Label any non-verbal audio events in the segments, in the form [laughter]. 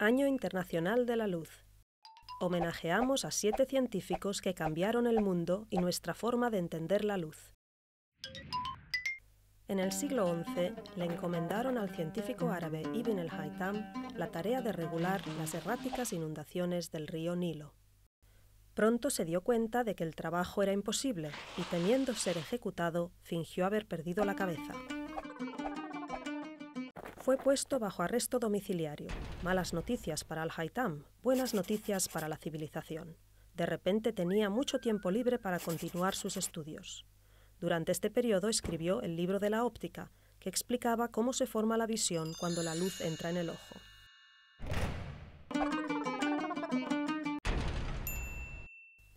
Año Internacional de la Luz. Homenajeamos a siete científicos que cambiaron el mundo y nuestra forma de entender la luz. En el siglo XI le encomendaron al científico árabe Ibn el-Haytham la tarea de regular las erráticas inundaciones del río Nilo. Pronto se dio cuenta de que el trabajo era imposible y temiendo ser ejecutado, fingió haber perdido la cabeza. Fue puesto bajo arresto domiciliario. Malas noticias para al-Haytham, buenas noticias para la civilización. De repente tenía mucho tiempo libre para continuar sus estudios. Durante este periodo escribió el libro de la óptica, que explicaba cómo se forma la visión cuando la luz entra en el ojo.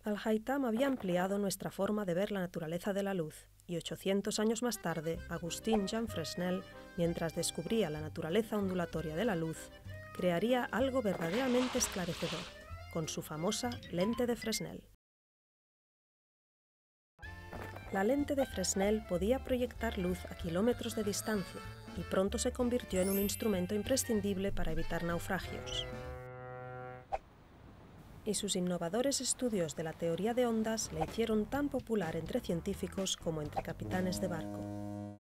Al-Haytham había ampliado nuestra forma de ver la naturaleza de la luz, y 800 años más tarde, Agustín Jean Fresnel, mientras descubría la naturaleza ondulatoria de la luz, crearía algo verdaderamente esclarecedor, con su famosa lente de Fresnel. La lente de Fresnel podía proyectar luz a kilómetros de distancia y pronto se convirtió en un instrumento imprescindible para evitar naufragios. Y sus innovadores estudios de la teoría de ondas le hicieron tan popular entre científicos como entre capitanes de barco.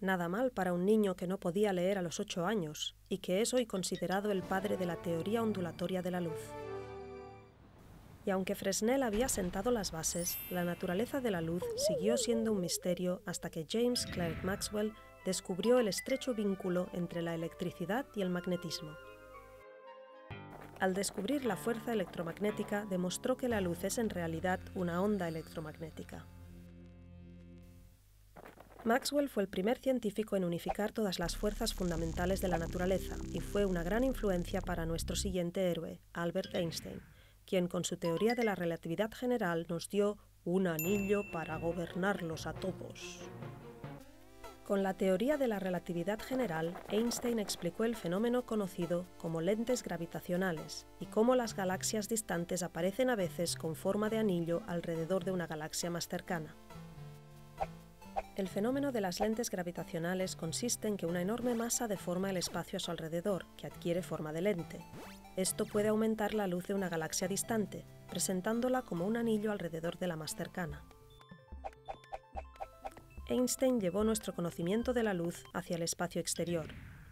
Nada mal para un niño que no podía leer a los ocho años y que es hoy considerado el padre de la teoría ondulatoria de la luz y aunque Fresnel había sentado las bases, la naturaleza de la luz siguió siendo un misterio hasta que James Clerk Maxwell descubrió el estrecho vínculo entre la electricidad y el magnetismo. Al descubrir la fuerza electromagnética, demostró que la luz es en realidad una onda electromagnética. Maxwell fue el primer científico en unificar todas las fuerzas fundamentales de la naturaleza y fue una gran influencia para nuestro siguiente héroe, Albert Einstein, quien con su teoría de la relatividad general nos dio un anillo para gobernarlos a todos. Con la teoría de la relatividad general, Einstein explicó el fenómeno conocido como lentes gravitacionales y cómo las galaxias distantes aparecen a veces con forma de anillo alrededor de una galaxia más cercana. El fenómeno de las lentes gravitacionales consiste en que una enorme masa deforma el espacio a su alrededor, que adquiere forma de lente. Esto puede aumentar la luz de una galaxia distante, presentándola como un anillo alrededor de la más cercana. Einstein llevó nuestro conocimiento de la luz hacia el espacio exterior,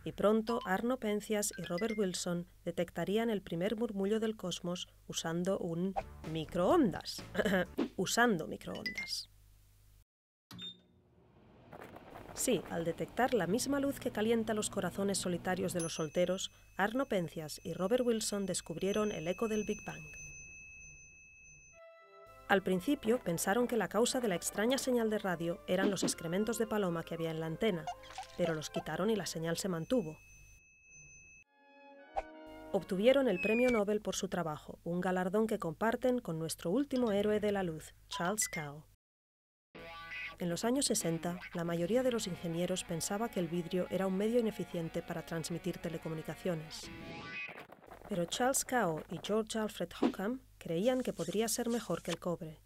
y pronto Arno Penzias y Robert Wilson detectarían el primer murmullo del cosmos usando un microondas. [laughs] usando microondas. Sí, al detectar la misma luz que calienta los corazones solitarios de los solteros, Arno Penzias y Robert Wilson descubrieron el eco del Big Bang. Al principio pensaron que la causa de la extraña señal de radio eran los excrementos de paloma que había en la antena, pero los quitaron y la señal se mantuvo. Obtuvieron el Premio Nobel por su trabajo, un galardón que comparten con nuestro último héroe de la luz, Charles Kao. En los años 60, la mayoría de los ingenieros pensaba que el vidrio era un medio ineficiente para transmitir telecomunicaciones. Pero Charles Kao y George Alfred Hockham creían que podría ser mejor que el cobre.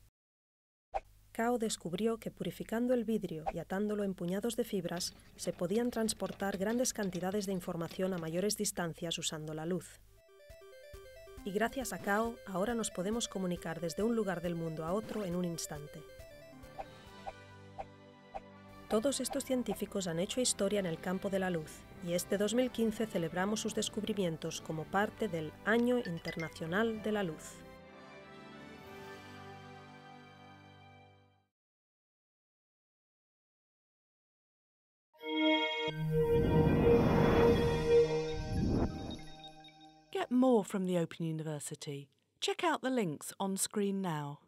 Kao descubrió que purificando el vidrio y atándolo en puñados de fibras, se podían transportar grandes cantidades de información a mayores distancias usando la luz. Y gracias a Kao, ahora nos podemos comunicar desde un lugar del mundo a otro en un instante. Todos estos científicos han hecho historia en el campo de la luz y este 2015 celebramos sus descubrimientos como parte del Año Internacional de la Luz. Get more from the Open University. Check out the links on screen now.